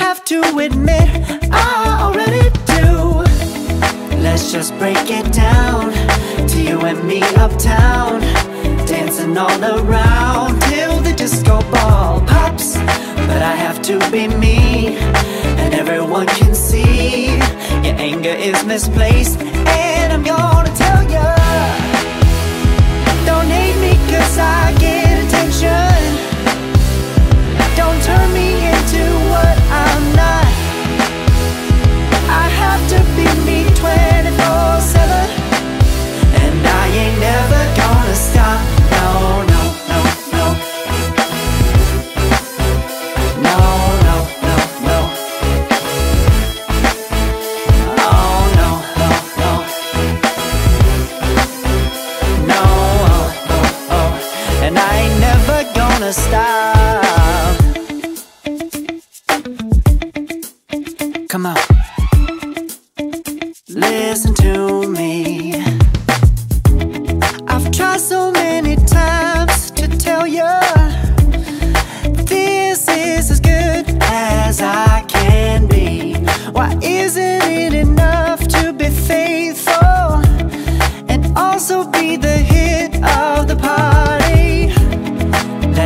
have to admit I already do. Let's just break it down To you and me uptown Dancing all around Till the disco ball pops. But I have to be me And everyone can see Your anger is misplaced And I'm gonna And I ain't never gonna stop Come on Listen to me. I've tried so many times to tell you this is as good as I can be. Why isn't it enough to be faithful and also be the hit of the party?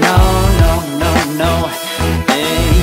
no, no, no, no. Hey.